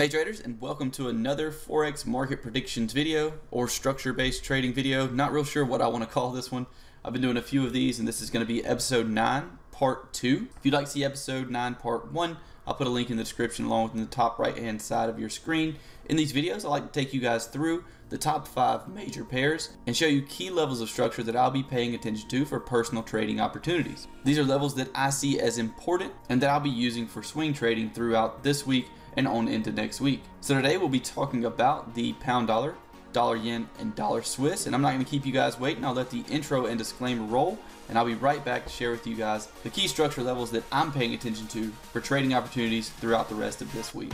Hey traders and welcome to another Forex market predictions video or structure based trading video. Not real sure what I want to call this one. I've been doing a few of these and this is going to be episode 9 part 2. If you'd like to see episode 9 part 1 I'll put a link in the description along with the top right hand side of your screen. In these videos I like to take you guys through the top 5 major pairs and show you key levels of structure that I'll be paying attention to for personal trading opportunities. These are levels that I see as important and that I'll be using for swing trading throughout this week and on into next week. So today we'll be talking about the pound dollar, dollar yen, and dollar Swiss. And I'm not going to keep you guys waiting. I'll let the intro and disclaimer roll, and I'll be right back to share with you guys the key structure levels that I'm paying attention to for trading opportunities throughout the rest of this week.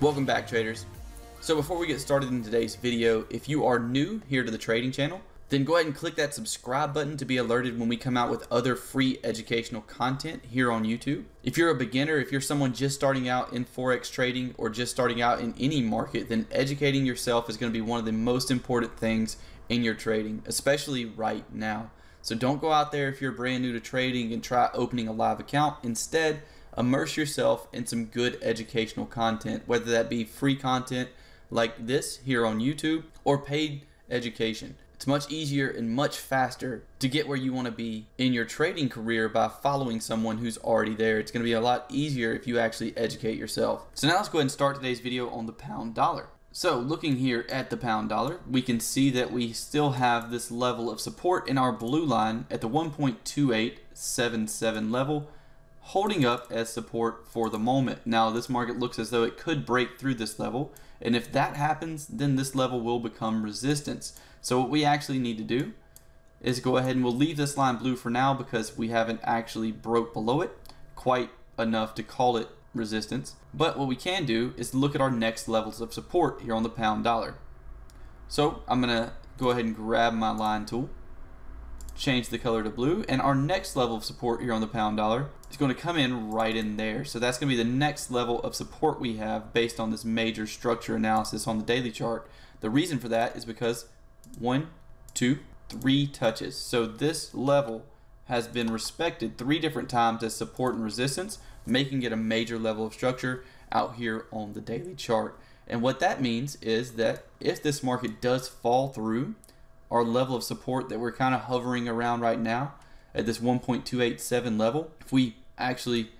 Welcome back traders. So before we get started in today's video, if you are new here to the trading channel, then go ahead and click that subscribe button to be alerted when we come out with other free educational content here on YouTube. If you're a beginner, if you're someone just starting out in Forex trading or just starting out in any market, then educating yourself is going to be one of the most important things in your trading, especially right now. So don't go out there if you're brand new to trading and try opening a live account. Instead, immerse yourself in some good educational content, whether that be free content like this here on YouTube or paid education. It's much easier and much faster to get where you want to be in your trading career by following someone who's already there. It's going to be a lot easier if you actually educate yourself. So now let's go ahead and start today's video on the pound dollar. So looking here at the pound dollar, we can see that we still have this level of support in our blue line at the 1.2877 level holding up as support for the moment. Now this market looks as though it could break through this level and if that happens, then this level will become resistance. So what we actually need to do is go ahead and we'll leave this line blue for now because we haven't actually broke below it quite enough to call it resistance. But what we can do is look at our next levels of support here on the pound dollar. So I'm to go ahead and grab my line tool change the color to blue. And our next level of support here on the pound dollar is going to come in right in there. So that's going to be the next level of support we have based on this major structure analysis on the daily chart. The reason for that is because one, two, three touches. So this level has been respected three different times as support and resistance, making it a major level of structure out here on the daily chart. And what that means is that if this market does fall through our level of support that we're kind of hovering around right now at this 1.287 level, if we actually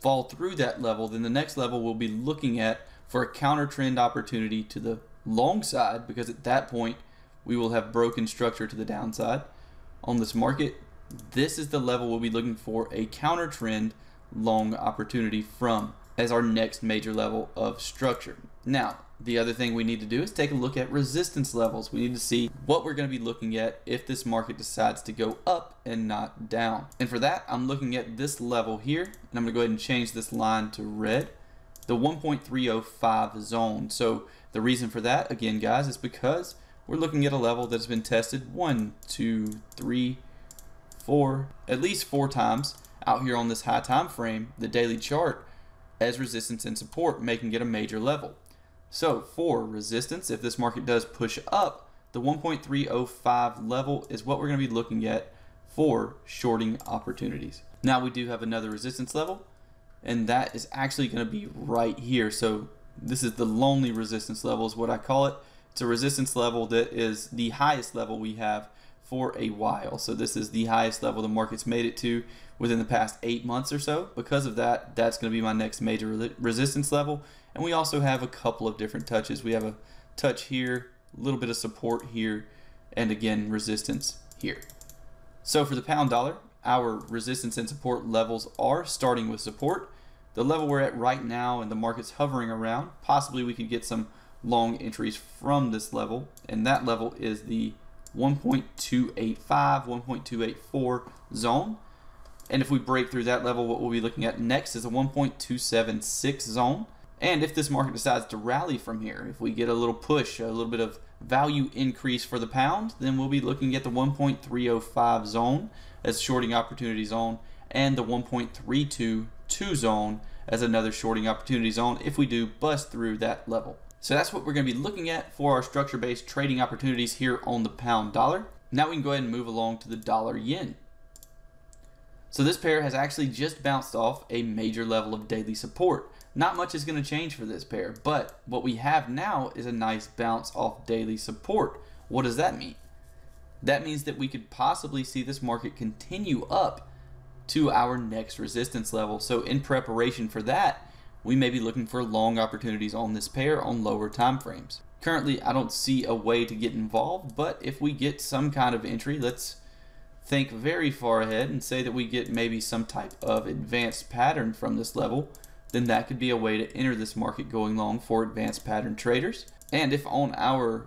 fall through that level, then the next level we'll be looking at for a counter trend opportunity to the long side because at that point we will have broken structure to the downside on this market. This is the level we'll be looking for a counter trend long opportunity from as our next major level of structure. Now, the other thing we need to do is take a look at resistance levels. We need to see what we're going to be looking at if this market decides to go up and not down. And for that, I'm looking at this level here, and I'm going to go ahead and change this line to red, the 1.305 zone. So the reason for that, again, guys, is because we're looking at a level that's been tested one, two, three, four, at least four times out here on this high time frame, the daily chart, as resistance and support, making it a major level. So for resistance, if this market does push up, the 1.305 level is what we're going to be looking at for shorting opportunities. Now we do have another resistance level, and that is actually going to be right here. So this is the lonely resistance level is what I call it. It's a resistance level that is the highest level we have for a while. So this is the highest level the market's made it to within the past eight months or so. Because of that, that's going to be my next major resistance level. And we also have a couple of different touches. We have a touch here, a little bit of support here, and again, resistance here. So for the pound dollar, our resistance and support levels are starting with support. The level we're at right now and the market's hovering around, possibly we could get some long entries from this level, and that level is the 1.285, 1.284 zone. And if we break through that level, what we'll be looking at next is a 1.276 zone. And if this market decides to rally from here, if we get a little push, a little bit of value increase for the pound, then we'll be looking at the 1.305 zone as shorting opportunity zone and the 1.322 zone as another shorting opportunity zone if we do bust through that level. So that's what we're going to be looking at for our structure-based trading opportunities here on the pound dollar. Now we can go ahead and move along to the dollar yen. So this pair has actually just bounced off a major level of daily support. Not much is going to change for this pair, but what we have now is a nice bounce off daily support. What does that mean? That means that we could possibly see this market continue up to our next resistance level. So in preparation for that, we may be looking for long opportunities on this pair on lower time frames. Currently, I don't see a way to get involved, but if we get some kind of entry, let's think very far ahead and say that we get maybe some type of advanced pattern from this level, then that could be a way to enter this market going long for advanced pattern traders. And if on our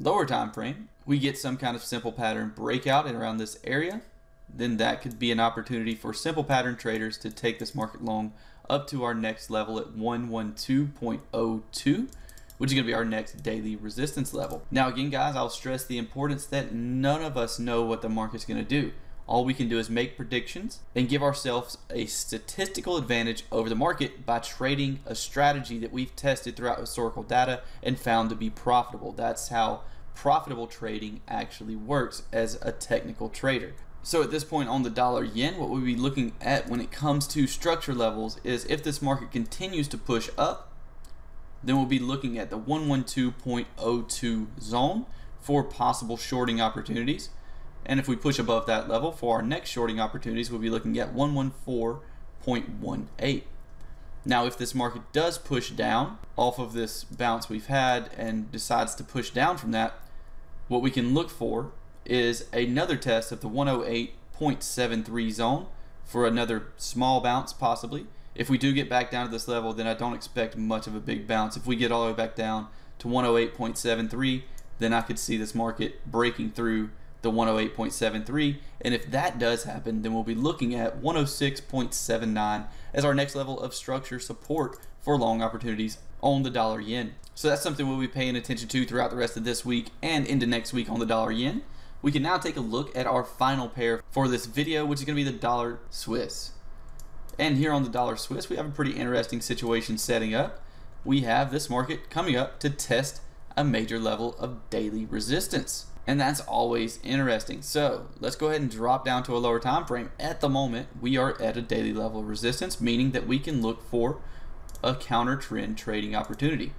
lower time frame, we get some kind of simple pattern breakout in around this area, then that could be an opportunity for simple pattern traders to take this market long up to our next level at 112.02 which is going to be our next daily resistance level. Now again guys, I'll stress the importance that none of us know what the market's going to do. All we can do is make predictions and give ourselves a statistical advantage over the market by trading a strategy that we've tested throughout historical data and found to be profitable. That's how profitable trading actually works as a technical trader. So at this point on the dollar yen, what we'll be looking at when it comes to structure levels is if this market continues to push up, then we'll be looking at the 112.02 zone for possible shorting opportunities. And if we push above that level for our next shorting opportunities, we'll be looking at 114.18. Now, if this market does push down off of this bounce we've had and decides to push down from that, what we can look for is another test of the 108.73 zone for another small bounce possibly. If we do get back down to this level, then I don't expect much of a big bounce. If we get all the way back down to 108.73, then I could see this market breaking through the 108.73. And if that does happen, then we'll be looking at 106.79 as our next level of structure support for long opportunities on the dollar yen. So that's something we'll be paying attention to throughout the rest of this week and into next week on the dollar yen we can now take a look at our final pair for this video, which is going to be the dollar Swiss. And here on the dollar Swiss, we have a pretty interesting situation setting up. We have this market coming up to test a major level of daily resistance. And that's always interesting. So let's go ahead and drop down to a lower time frame. At the moment, we are at a daily level of resistance, meaning that we can look for a counter trend trading opportunity.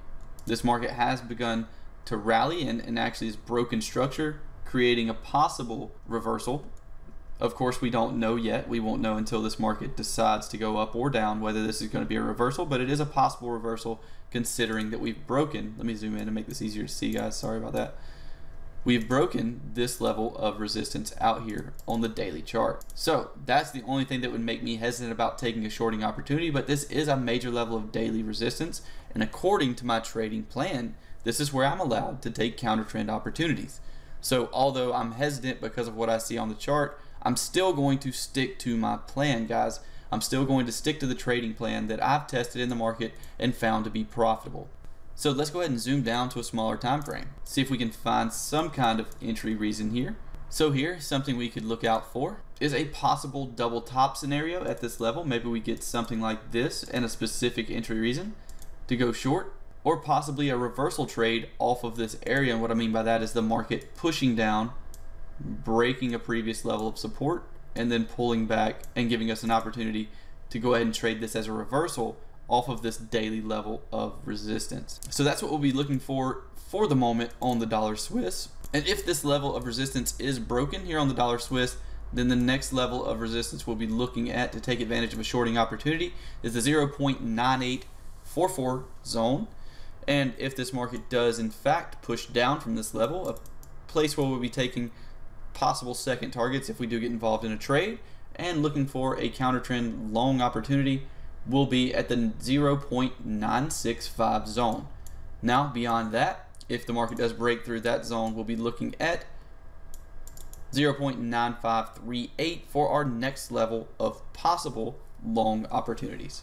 This market has begun to rally and, and actually is broken structure creating a possible reversal. Of course, we don't know yet. We won't know until this market decides to go up or down whether this is going to be a reversal, but it is a possible reversal considering that we've broken. Let me zoom in and make this easier to see, guys. Sorry about that. We've broken this level of resistance out here on the daily chart. So that's the only thing that would make me hesitant about taking a shorting opportunity, but this is a major level of daily resistance. And according to my trading plan, this is where I'm allowed to take counter trend opportunities. So although I'm hesitant because of what I see on the chart, I'm still going to stick to my plan, guys. I'm still going to stick to the trading plan that I've tested in the market and found to be profitable. So let's go ahead and zoom down to a smaller time frame. See if we can find some kind of entry reason here. So here, something we could look out for is a possible double top scenario at this level. Maybe we get something like this and a specific entry reason to go short or possibly a reversal trade off of this area. And what I mean by that is the market pushing down, breaking a previous level of support, and then pulling back and giving us an opportunity to go ahead and trade this as a reversal off of this daily level of resistance. So that's what we'll be looking for for the moment on the dollar Swiss. And if this level of resistance is broken here on the dollar Swiss, then the next level of resistance we'll be looking at to take advantage of a shorting opportunity is the 0.9844 zone. And if this market does in fact push down from this level, a place where we'll be taking possible second targets if we do get involved in a trade and looking for a counter trend long opportunity will be at the 0.965 zone. Now beyond that, if the market does break through that zone, we'll be looking at 0.9538 for our next level of possible long opportunities.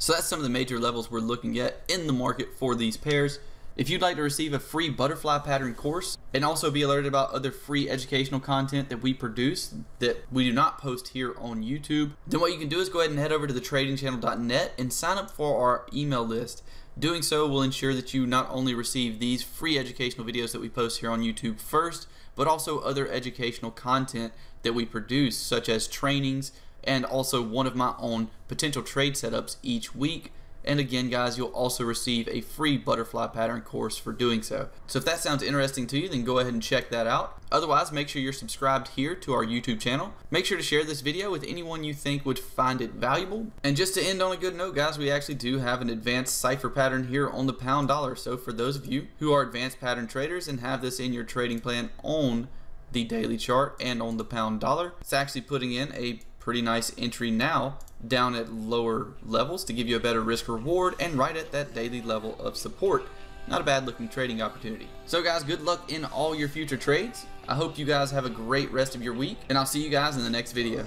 So that's some of the major levels we're looking at in the market for these pairs. If you'd like to receive a free butterfly pattern course and also be alerted about other free educational content that we produce that we do not post here on YouTube, then what you can do is go ahead and head over to thetradingchannel.net and sign up for our email list. Doing so will ensure that you not only receive these free educational videos that we post here on YouTube first, but also other educational content that we produce, such as trainings and also one of my own potential trade setups each week and again, guys, you'll also receive a free butterfly pattern course for doing so. So if that sounds interesting to you, then go ahead and check that out. Otherwise, make sure you're subscribed here to our YouTube channel. Make sure to share this video with anyone you think would find it valuable. And just to end on a good note, guys, we actually do have an advanced Cypher pattern here on the pound dollar. So for those of you who are advanced pattern traders and have this in your trading plan on the daily chart and on the pound dollar, it's actually putting in a pretty nice entry now down at lower levels to give you a better risk reward and right at that daily level of support. Not a bad looking trading opportunity. So guys, good luck in all your future trades. I hope you guys have a great rest of your week and I'll see you guys in the next video.